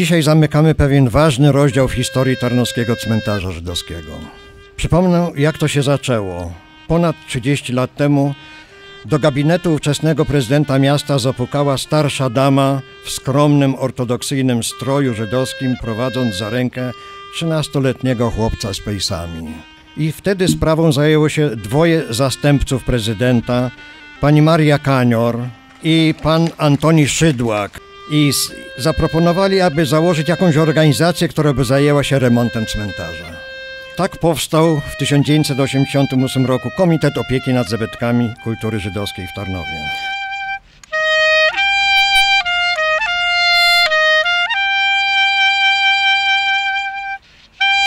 Dzisiaj zamykamy pewien ważny rozdział w historii Tarnowskiego Cmentarza Żydowskiego. Przypomnę, jak to się zaczęło. Ponad 30 lat temu do gabinetu ówczesnego prezydenta miasta zapukała starsza dama w skromnym, ortodoksyjnym stroju żydowskim, prowadząc za rękę 13-letniego chłopca z pejsami. I wtedy sprawą zajęło się dwoje zastępców prezydenta, pani Maria Kanior i pan Antoni Szydłak. I zaproponowali, aby założyć jakąś organizację, która by zajęła się remontem cmentarza. Tak powstał w 1988 roku Komitet Opieki nad Zabytkami Kultury Żydowskiej w Tarnowie.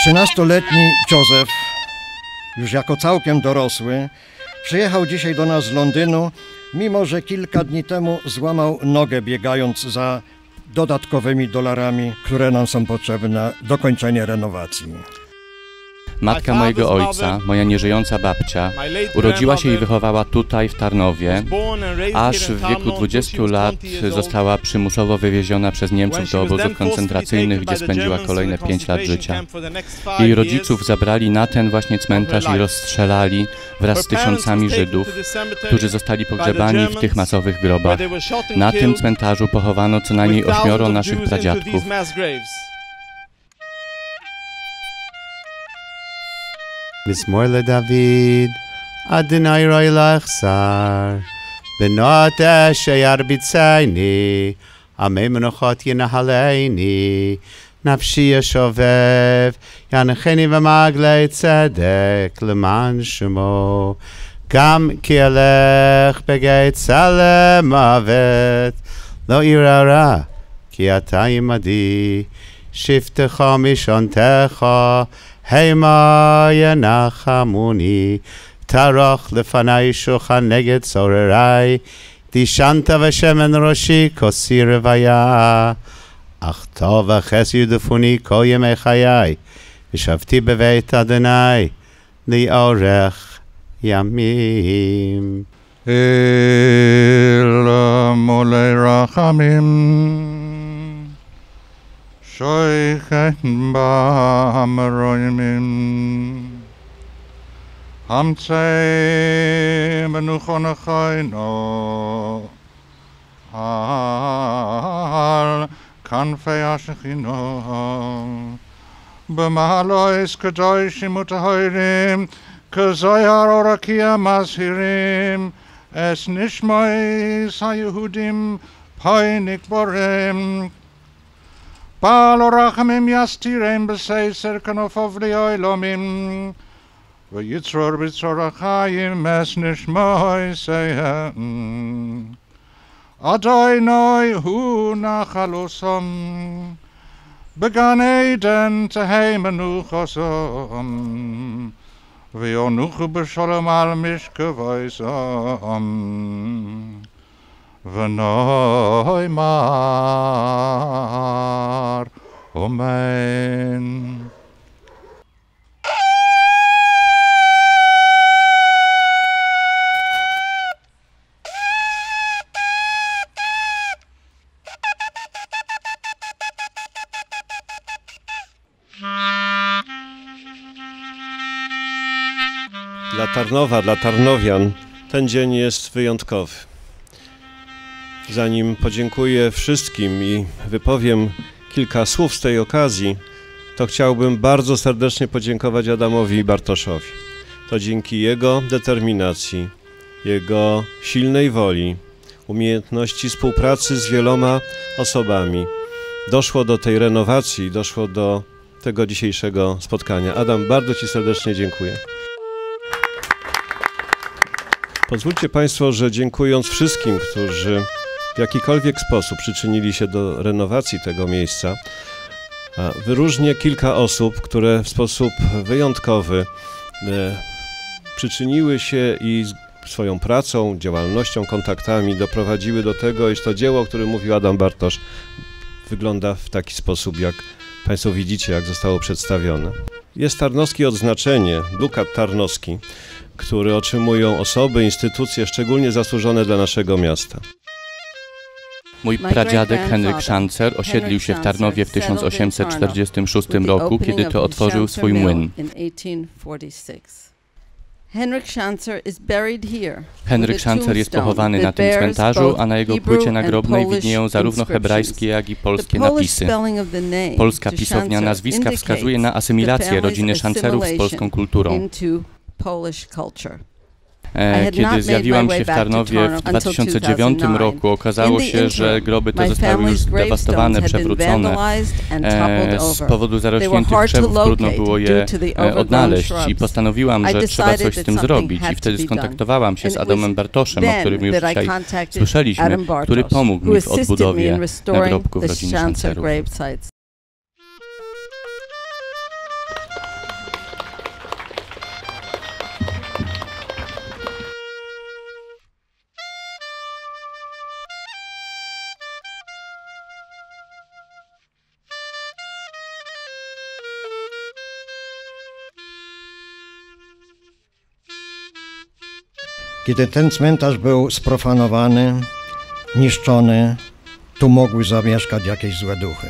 Trzynastoletni Józef, już jako całkiem dorosły, przyjechał dzisiaj do nas z Londynu, mimo że kilka dni temu złamał nogę biegając za dodatkowymi dolarami, które nam są potrzebne na dokończenie renowacji. Matka mojego ojca, moja nieżyjąca babcia, urodziła się i wychowała tutaj w Tarnowie, aż w wieku 20 lat została przymusowo wywieziona przez Niemców do obozów koncentracyjnych, gdzie spędziła kolejne 5 lat życia. Jej rodziców zabrali na ten właśnie cmentarz i rozstrzelali wraz z tysiącami Żydów, którzy zostali pogrzebani w tych masowych grobach. Na tym cmentarzu pochowano co najmniej ośmioro naszych pradziadków. מזמור לדוד, אדוני רואי לך שר, בנות אשר ירביצני, עמי מנוחות ינהלני, נפשי ישובב, ינחני במעגלי צדק למען שמו, גם כי אלך בגיא צלם מוות, לא אירא רע, כי אתה עמדי, שבטך משענתך, המה ינחמוני, טרח לפני שולחן נגד צוררי, דישנת ושמן ראשי כוסי רוויה. אך טוב וחס ירדפוני כל ימי חיי, ישבתי בבית אדוני לאורך ימים. אל מולי רחמים שויכן במרוימים המצא מנוחון חיינו על כנפי השכינו במעלויס קדושים וטהורים כזויר אורקי המזהירים אס נשמויס היהודים פוי נקבורם Palo rachamim yastirem b'sei serkanofov li'oilomim. V'yitzror b'tzorachayim es nishmoi hmm. seihem. noy hu nachalosom. Began Eden te heimenuchosom. V'yonuchu b'sholom al mishkevoisom. Weimar. Amen. Dla Tarnowa, dla Tarnowian ten dzień jest wyjątkowy. Zanim podziękuję wszystkim i wypowiem kilka słów z tej okazji, to chciałbym bardzo serdecznie podziękować Adamowi Bartoszowi. To dzięki jego determinacji, jego silnej woli, umiejętności współpracy z wieloma osobami doszło do tej renowacji, doszło do tego dzisiejszego spotkania. Adam, bardzo Ci serdecznie dziękuję. Pozwólcie Państwo, że dziękując wszystkim, którzy w jakikolwiek sposób przyczynili się do renowacji tego miejsca, wyróżnię kilka osób, które w sposób wyjątkowy e, przyczyniły się i swoją pracą, działalnością, kontaktami doprowadziły do tego, iż to dzieło, o którym mówił Adam Bartosz, wygląda w taki sposób, jak Państwo widzicie, jak zostało przedstawione. Jest tarnowskie odznaczenie, dukat tarnowski, który otrzymują osoby, instytucje szczególnie zasłużone dla naszego miasta. Mój pradziadek Henryk Szancer osiedlił się w Tarnowie w 1846 roku, kiedy to otworzył swój młyn. Henryk Schanzer jest pochowany na tym cmentarzu, a na jego płycie nagrobnej widnieją zarówno hebrajskie, jak i polskie napisy. Polska pisownia nazwiska wskazuje na asymilację rodziny Szancerów z polską kulturą. E, Kiedy zjawiłam się w Tarnowie w 2009 roku, okazało się, że groby te zostały już zdewastowane, przewrócone. E, Z powodu zarośniętych krzewów trudno było je e, odnaleźć i postanowiłam, że trzeba coś z tym zrobić. I wtedy skontaktowałam się z Adamem Bartoszem, o którym już dzisiaj słyszeliśmy, który pomógł mi w odbudowie nagrobków rodziny Szancerów. Kiedy ten cmentarz był sprofanowany, niszczony, tu mogły zamieszkać jakieś złe duchy.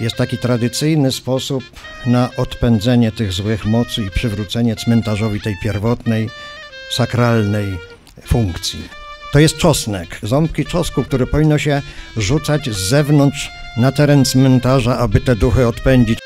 Jest taki tradycyjny sposób na odpędzenie tych złych mocy i przywrócenie cmentarzowi tej pierwotnej, sakralnej funkcji. To jest czosnek, ząbki czosnku, które powinno się rzucać z zewnątrz na teren cmentarza, aby te duchy odpędzić.